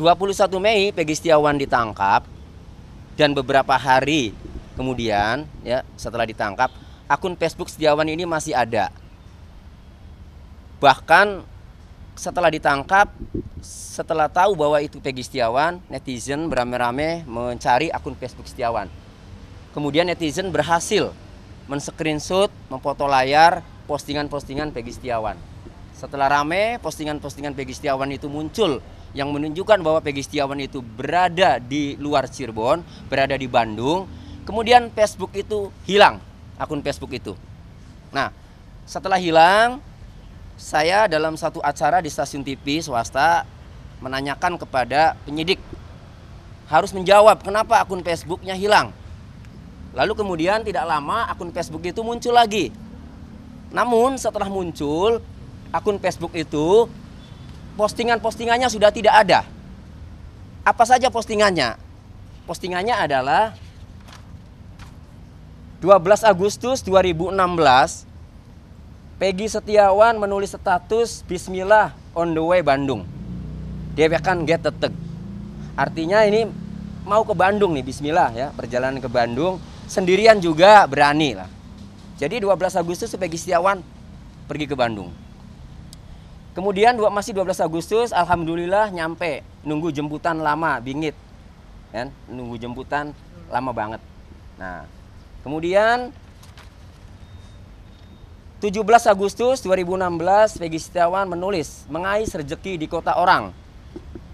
21 Mei Pegi Setiawan ditangkap dan beberapa hari kemudian ya setelah ditangkap akun Facebook Setiawan ini masih ada. Bahkan setelah ditangkap setelah tahu bahwa itu Pegi Setiawan, netizen beramai-ramai mencari akun Facebook Setiawan. Kemudian netizen berhasil men-screenshot, memfoto layar postingan-postingan Pegi Setiawan. Setelah rame, postingan-postingan Pegi Setiawan itu muncul yang menunjukkan bahwa Pegi Setiawan itu berada di luar Cirebon, berada di Bandung. Kemudian Facebook itu hilang, akun Facebook itu. Nah, setelah hilang, saya dalam satu acara di stasiun TV swasta menanyakan kepada penyidik harus menjawab kenapa akun Facebooknya hilang. Lalu kemudian tidak lama akun Facebook itu muncul lagi. Namun setelah muncul akun Facebook itu postingan-postingannya sudah tidak ada. Apa saja postingannya? Postingannya adalah 12 Agustus 2016 Peggy Setiawan menulis status Bismillah on the way Bandung. Dia akan get teteg. Artinya ini mau ke Bandung nih Bismillah ya perjalanan ke Bandung sendirian juga berani lah. Jadi 12 Agustus Peggy Setiawan pergi ke Bandung. Kemudian dua, masih 12 Agustus, alhamdulillah nyampe. Nunggu jemputan lama, bingit. Kan? Nunggu jemputan lama banget. Nah, kemudian 17 Agustus 2016 Peggy Setiawan menulis mengais rezeki di kota orang.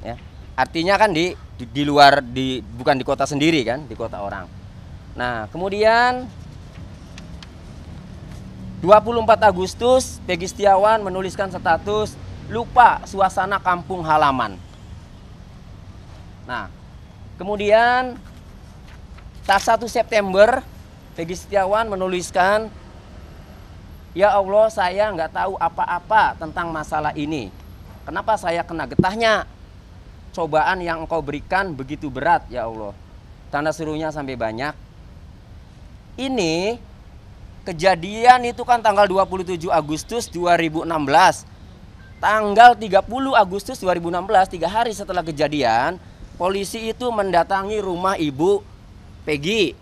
Ya. Artinya kan di, di di luar di bukan di kota sendiri kan, di kota orang. Nah, kemudian 24 Agustus, Peggy Setiawan menuliskan status lupa suasana kampung halaman. Nah, kemudian tak 1 September, Peggy Setiawan menuliskan, Ya Allah, saya nggak tahu apa-apa tentang masalah ini. Kenapa saya kena getahnya? Cobaan yang engkau berikan begitu berat, ya Allah. Tanda serunya sampai banyak. Ini Kejadian itu kan tanggal 27 Agustus 2016. Tanggal 30 Agustus 2016, tiga hari setelah kejadian, polisi itu mendatangi rumah ibu Peggy.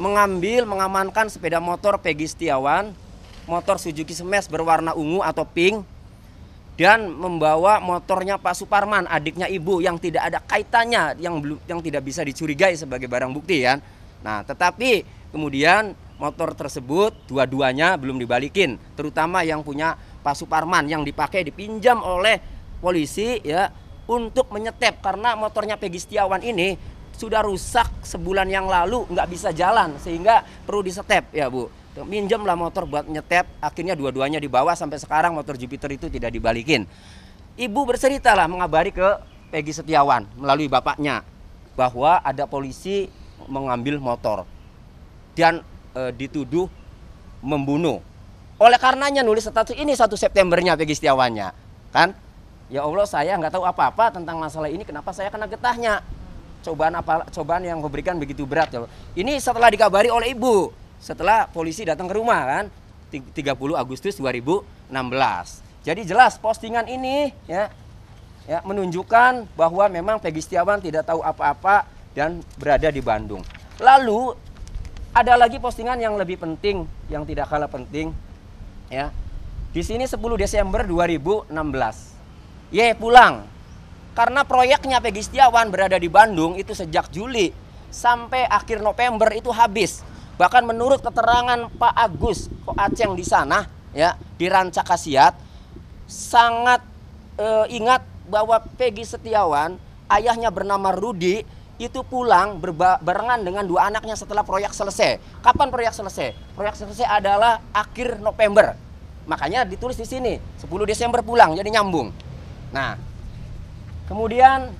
Mengambil, mengamankan sepeda motor Peggy Setiawan, motor Suzuki Smash berwarna ungu atau pink, dan membawa motornya Pak Suparman, adiknya ibu yang tidak ada kaitannya, yang belum, yang tidak bisa dicurigai sebagai barang bukti ya. Nah, tetapi kemudian motor tersebut dua-duanya belum dibalikin, terutama yang punya Pak Suparman yang dipakai dipinjam oleh polisi ya untuk menyetep karena motornya Pegi Setiawan ini sudah rusak sebulan yang lalu nggak bisa jalan sehingga perlu disetep ya Bu. Minjemlah motor buat nyetep, akhirnya dua-duanya dibawa sampai sekarang motor Jupiter itu tidak dibalikin. Ibu bercerita lah mengabari ke Pegi Setiawan melalui bapaknya bahwa ada polisi mengambil motor dan e, dituduh membunuh. Oleh karenanya nulis status ini satu Septembernya Pegi Setiawannya, kan? Ya Allah saya nggak tahu apa-apa tentang masalah ini, kenapa saya kena getahnya? Cobaan apa? Cobaan yang memberikan begitu berat. Ya ini setelah dikabari oleh ibu, setelah polisi datang ke rumah kan, 30 Agustus 2016. Jadi jelas postingan ini ya, ya menunjukkan bahwa memang Pegi Setiawan tidak tahu apa-apa dan berada di Bandung. Lalu ada lagi postingan yang lebih penting, yang tidak kalah penting. Ya. Di sini 10 Desember 2016. Ye pulang. Karena proyeknya Pegi Setiawan berada di Bandung itu sejak Juli sampai akhir November itu habis. Bahkan menurut keterangan Pak Agus Aceng di sana ya di Ranca Kasiat sangat e, ingat bahwa Pegi Setiawan ayahnya bernama Rudi itu pulang berbarengan dengan dua anaknya setelah proyek selesai. Kapan proyek selesai? Proyek selesai adalah akhir November. Makanya ditulis di sini 10 Desember pulang jadi nyambung. Nah, kemudian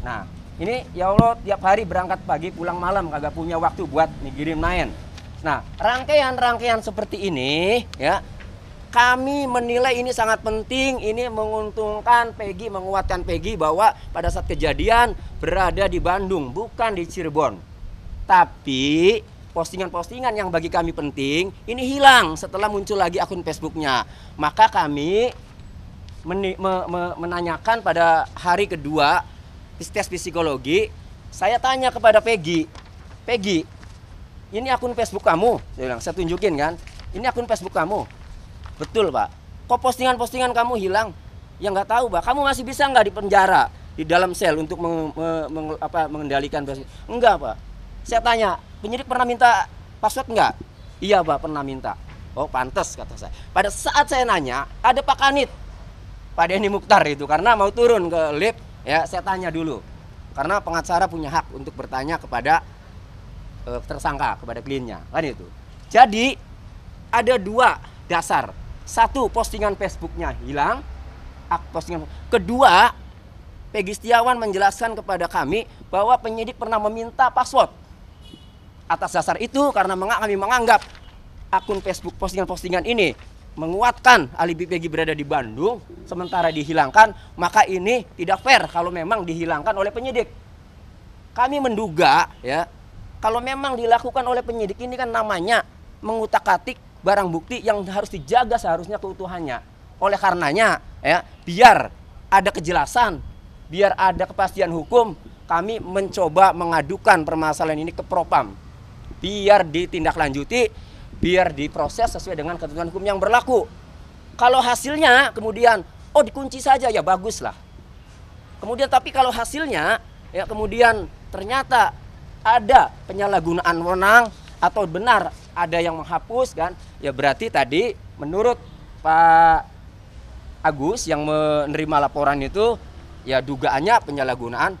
Nah, ini ya Allah tiap hari berangkat pagi pulang malam kagak punya waktu buat ngirim main. Nah, rangkaian-rangkaian seperti ini ya kami menilai ini sangat penting, ini menguntungkan Pegi, menguatkan Pegi bahwa pada saat kejadian berada di Bandung, bukan di Cirebon. Tapi postingan-postingan yang bagi kami penting ini hilang setelah muncul lagi akun Facebooknya. Maka kami meni, me, me, menanyakan pada hari kedua tes psikologi, saya tanya kepada Peggy, Peggy, ini akun Facebook kamu? Saya bilang, saya tunjukin kan, ini akun Facebook kamu. Betul pak. Kok postingan-postingan kamu hilang? Ya nggak tahu pak. Kamu masih bisa nggak di penjara di dalam sel untuk meng, meng, apa, mengendalikan Enggak pak. Saya tanya, penyidik pernah minta password nggak? Iya pak, pernah minta. Oh pantas kata saya. Pada saat saya nanya, ada Pak Kanit, Pak Denny Mukhtar itu karena mau turun ke lift ya saya tanya dulu karena pengacara punya hak untuk bertanya kepada e, tersangka kepada kliennya kan itu jadi ada dua dasar satu postingan Facebooknya hilang. Postingan kedua Pegi Setiawan menjelaskan kepada kami bahwa penyidik pernah meminta password. Atas dasar itu karena kami menganggap akun Facebook postingan-postingan ini menguatkan alibi Peggy berada di Bandung sementara dihilangkan maka ini tidak fair kalau memang dihilangkan oleh penyidik. Kami menduga ya kalau memang dilakukan oleh penyidik ini kan namanya mengutak-atik barang bukti yang harus dijaga seharusnya keutuhannya oleh karenanya ya biar ada kejelasan biar ada kepastian hukum kami mencoba mengadukan permasalahan ini ke propam biar ditindaklanjuti biar diproses sesuai dengan ketentuan hukum yang berlaku. Kalau hasilnya kemudian oh dikunci saja ya bagus lah. Kemudian tapi kalau hasilnya ya kemudian ternyata ada penyalahgunaan wewenang atau benar ada yang menghapus kan ya berarti tadi menurut Pak Agus yang menerima laporan itu ya dugaannya penyalahgunaan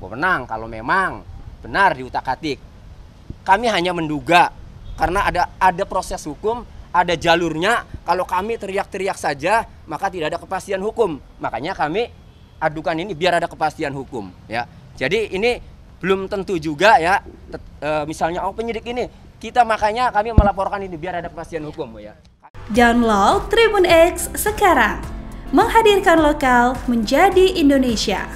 wewenang kalau memang benar diutak-atik. Kami hanya menduga karena ada ada proses hukum, ada jalurnya. Kalau kami teriak-teriak saja, maka tidak ada kepastian hukum. Makanya kami adukan ini biar ada kepastian hukum, ya. Jadi ini belum tentu juga ya. E, misalnya oh penyidik ini kita makanya kami melaporkan ini biar ada kepastian hukum, ya. Download Tribun X sekarang. Menghadirkan lokal menjadi Indonesia.